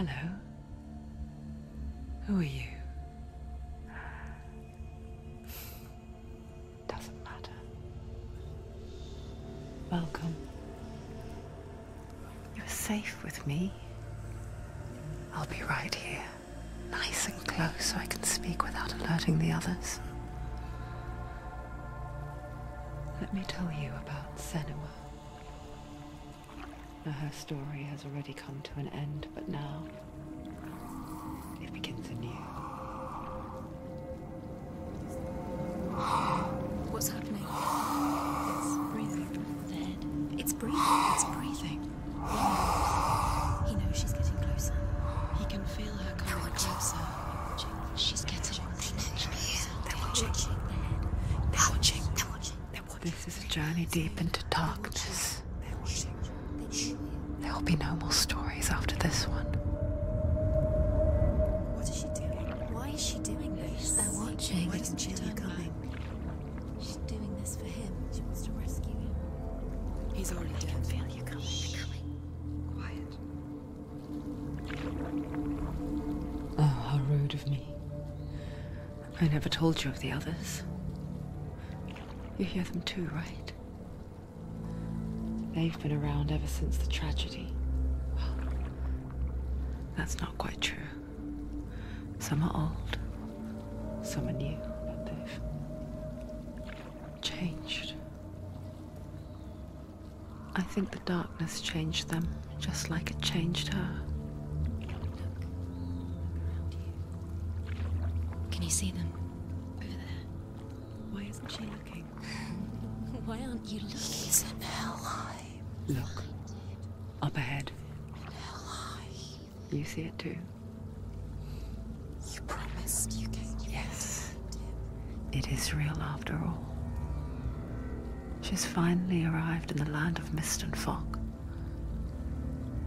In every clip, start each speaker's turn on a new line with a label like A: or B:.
A: Hello. Who are you? Doesn't matter. Welcome. You're safe with me. I'll be right here, nice and close so I can speak without alerting the others. Let me tell you about Senua. Now, her story has already come to an end, but now it begins anew.
B: What's happening? It's breathing. Dead. It's breathing. It's breathing. He knows she's getting closer. He can feel her coming closer. She's getting closer. They're watching. They're watching. They're watching. They're watching.
A: This is a journey deep into
B: Why doesn't she turn coming? She's doing this for him. She wants to rescue him. He's already dead. I can feel you coming. Quiet.
A: Oh, how rude of me. I never told you of the others. You hear them too, right? They've been around ever since the tragedy. Well, that's not quite true. Some are old, some are new, I think the darkness changed them, just like it changed her.
B: Can you see them? Over there. Why isn't she looking? Why aren't you looking? He's in Helheim.
A: Look, up ahead. You see it too?
B: You promised you came.
A: Yes. It is real after all. She's finally arrived in the land of mist and fog.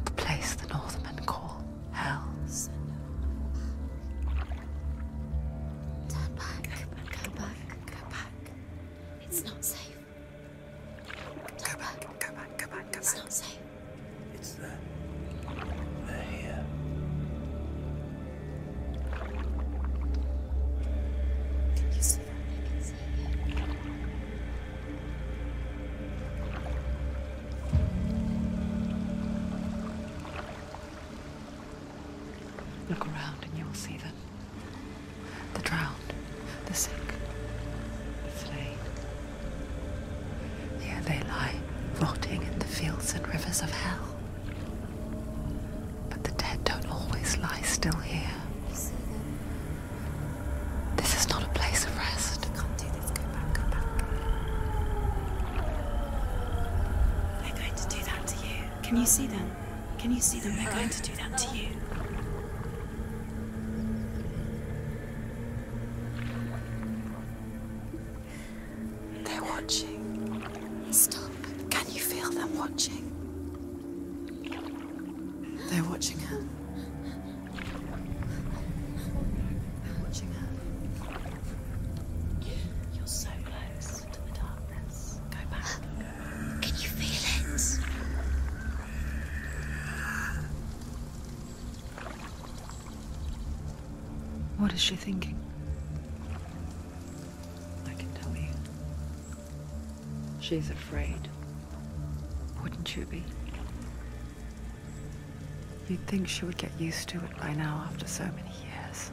A: The place the Northmen call Hell.
B: Turn back. Go back. Go back. It's not safe.
A: But the dead don't always lie still here. This is not a place of rest.
B: They're going to do that to you. Can you see them? Can you see them? They're going to do that to you.
A: What is she thinking? I can tell you. She's afraid. Wouldn't you be? You'd think she would get used to it by now after so many years.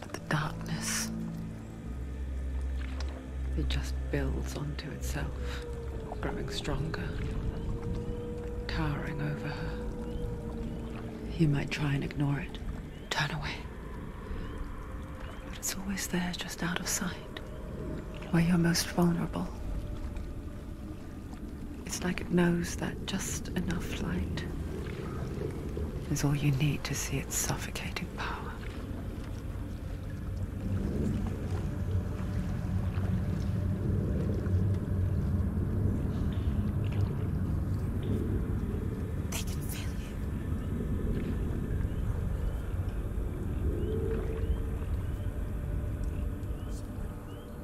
A: But the darkness. It just builds onto itself, growing stronger, towering over her. You might try and ignore it, turn away. But it's always there, just out of sight, where you're most vulnerable. It's like it knows that just enough light is all you need to see its suffocating power.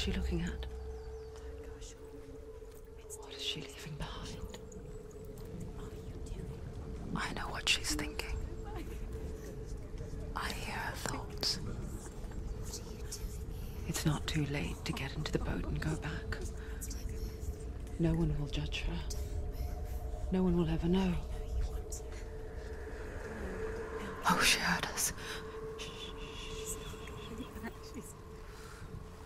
A: she looking at? What is she leaving behind? I know what she's thinking. I hear her thoughts. It's not too late to get into the boat and go back. No one will judge her. No one will ever know. Oh, she heard us.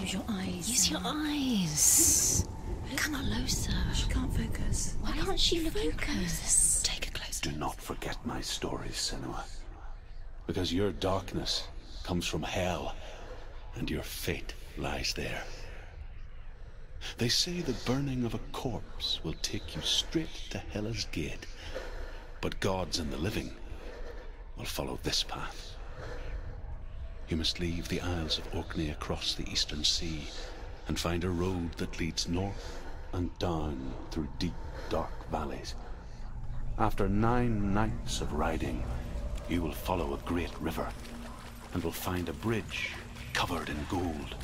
B: Use your eyes.
C: Use your eyes. Come closer.
B: She can't focus.
C: Why can't she focus? Take a close
D: Do not forget my stories, Senua. Because your darkness comes from hell, and your fate lies there. They say the burning of a corpse will take you straight to Hela's gate, but gods and the living will follow this path. You must leave the Isles of Orkney across the eastern sea and find a road that leads north and down through deep, dark valleys. After nine nights of riding, you will follow a great river and will find a bridge covered in gold.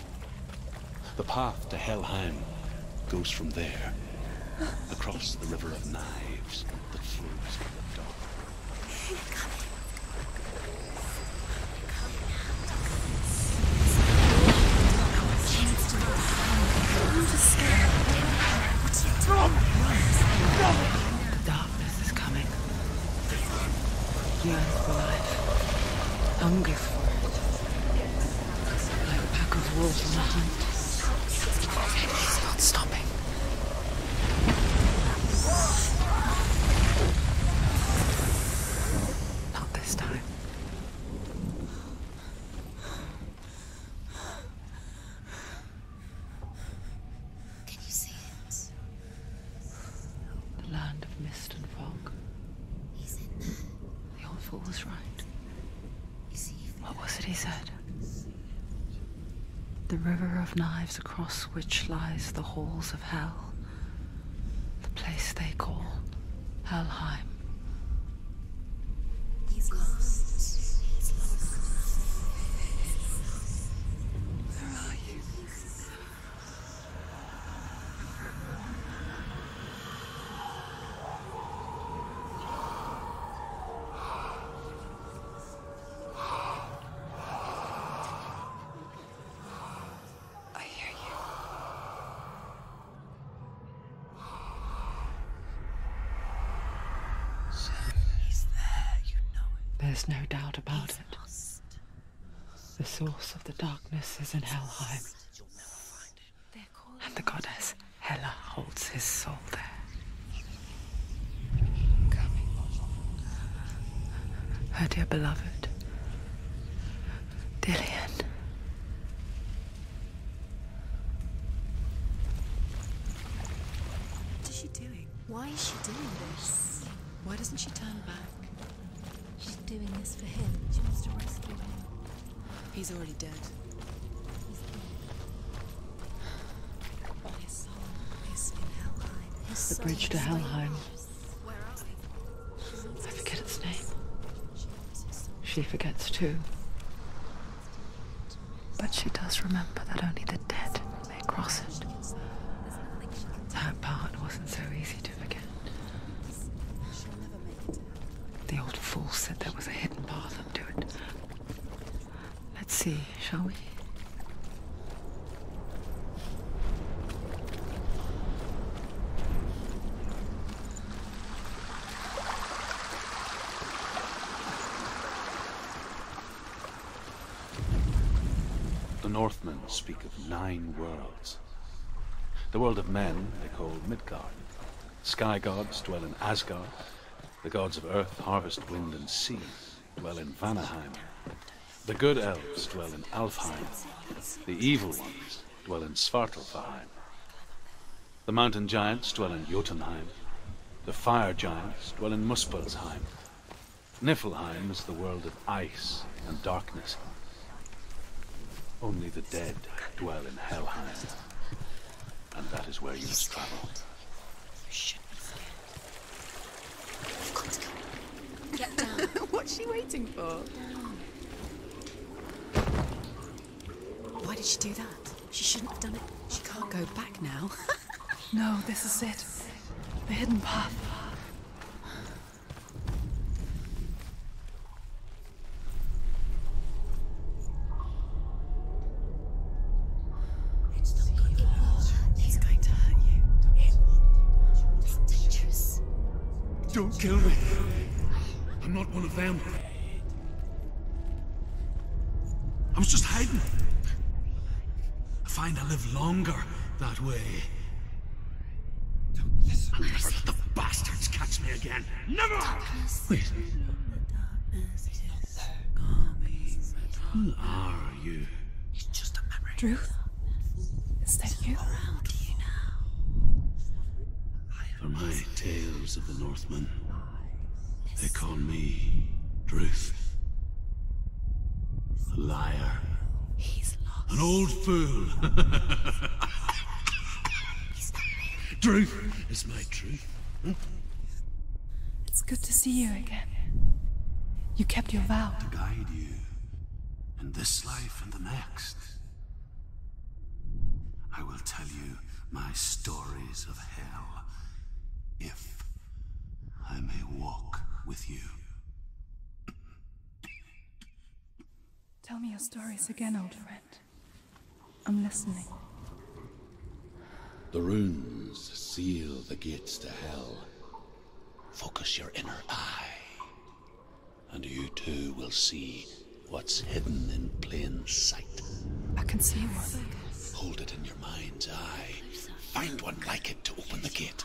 D: The path to Helheim goes from there, across the river of knives that flows The
A: darkness is coming. Yearns for life. Hungers for it. Like a pack of wolves on a hunt. He's not stopping. Not this time.
B: Can you see it?
A: The land of mist and fog.
B: He's in there.
A: The old fool was right.
B: You see,
A: What was it he said? The knives across which lies the halls of hell. The place they call Helheim.
B: he's lost. He's lost.
A: Where are you? I hear you.
B: He's there. You know it.
A: There's The source of the darkness is in Helheim, and the goddess Hela holds his soul there. Her dear beloved, Dillion.
B: What is she doing? Why is she doing this? Why doesn't she turn back? She's doing this for him. She wants to rescue him. He's already dead. His soul is in Helheim. His
A: The bridge to
B: is
A: Helheim.
B: Where are we?
A: I forget its name.
B: She wants his soul.
A: she forgets too. But she does remember that only the dead may cross it. That part wasn't so easy to forget. The old fool said there was a hidden path up to it. Let's see, shall we?
D: The Northmen speak of nine worlds. The world of men they call Midgard. Sky gods dwell in Asgard. The gods of earth, harvest, wind, and sea dwell in Vanaheim. The good elves dwell in Alfheim. The evil ones dwell in Svartalfheim. The mountain giants dwell in Jotunheim. The fire giants dwell in Muspelheim. Niflheim is the world of ice and darkness. Only the dead dwell in Helheim. And that is where you must travel.
B: Get down.
E: What's she waiting for?
B: Did she do that? She shouldn't have done it. She can't go back now.
E: No, this is it. The hidden path. It's not you.
B: He's going to hurt you. It's dangerous.
F: Don't kill me. I'm not one of them. I was just hiding. I find I live longer that way. I'll never let the bastards catch me again. Never! Wait. Who are you?
B: It's just a memory.
E: Druth? Is that you?
B: Around you now.
F: For my tales of the Northmen, they call me Druth. A liar. An old fool. Truth is my truth.
E: It's good to see you again. You kept your vow.
F: To guide you in this life and the next. I will tell you my stories of hell if I may walk with you.
E: Tell me your stories again, old friend. I'm listening.
D: The runes seal the gates to hell. Focus your inner eye, and you too will see what's hidden in plain sight.
E: I can see one.
D: Hold it in your mind's eye. Find one like it to open the gate.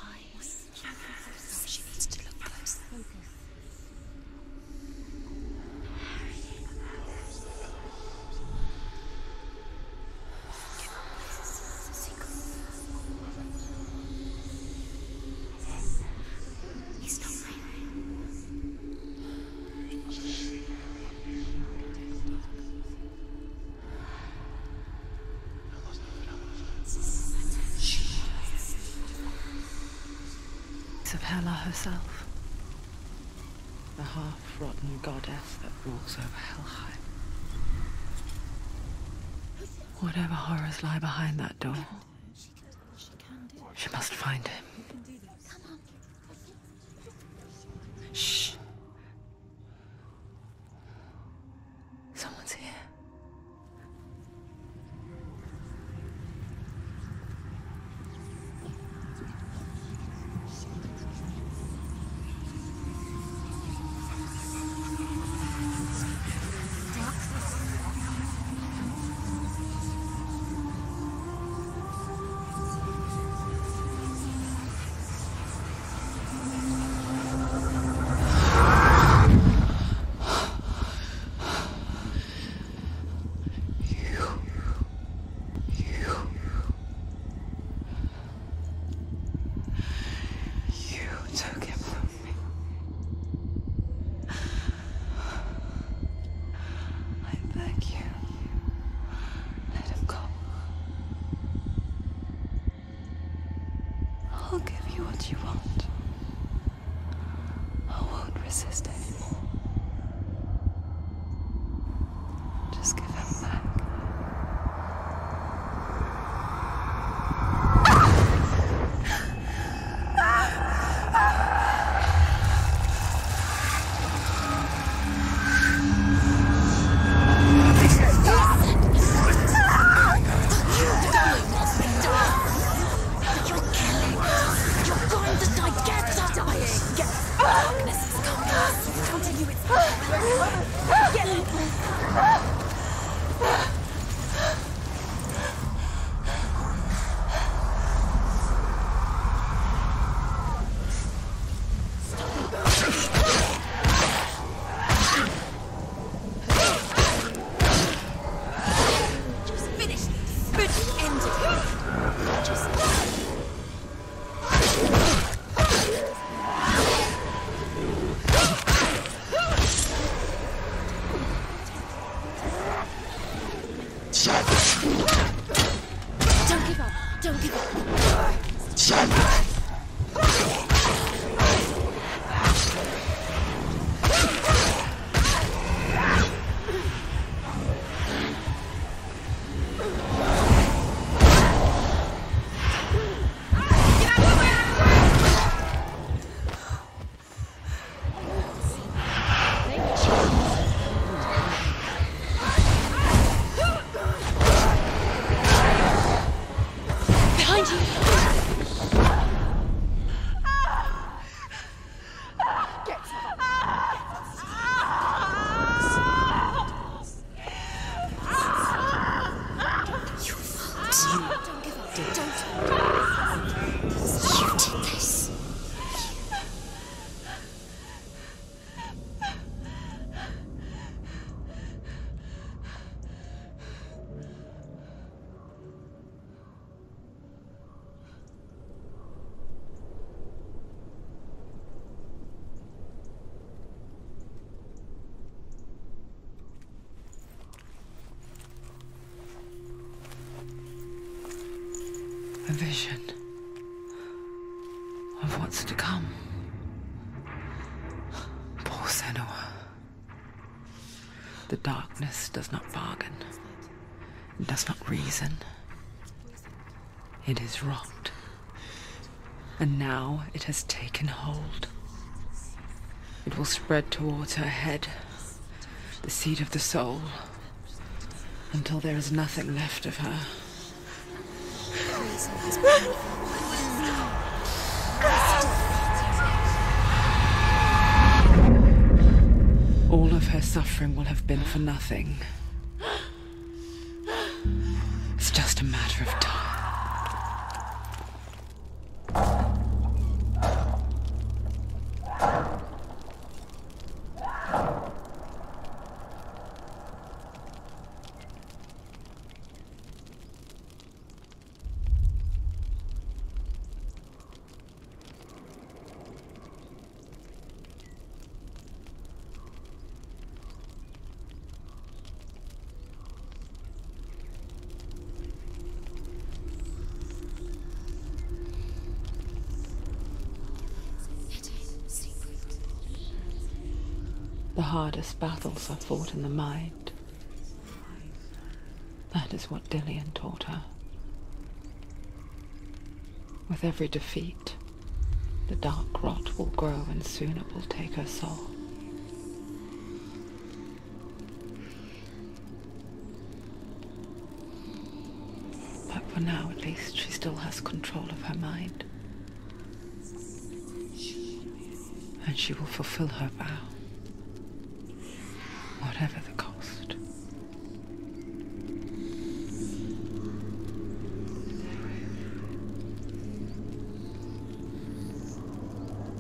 A: Of Hela herself. The half-rotten goddess that rules over Helheim. Whatever horrors lie behind that door, she must find him. I
B: fault. Don't give up. Don't.
C: You did this.
A: A vision of what's to come. Poor Senua. The darkness does not bargain, it does not reason. It is rot. And now it has taken hold. It will spread towards her head, the seat of the soul, until there is nothing left of her. All of her suffering will have been for nothing. It's just a matter of time. The hardest battles are fought in the mind. That is what Dillion taught her. With every defeat, the dark rot will grow and soon it will take her soul. But for now, at least, she still has control of her mind. And she will fulfill her vow. Whatever the cost.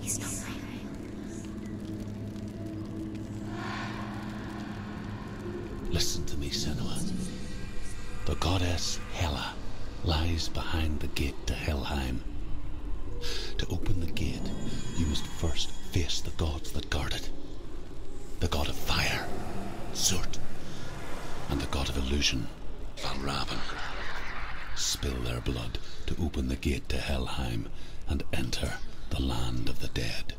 C: He's not right.
D: Listen to me, Senua. The goddess Hela lies behind the gate to Helheim. To open the gate, you must first face the gods that guard it. The god of fire, Surt, and the god of illusion, Valravn, spill their blood to open the gate to Helheim and enter the land of the dead.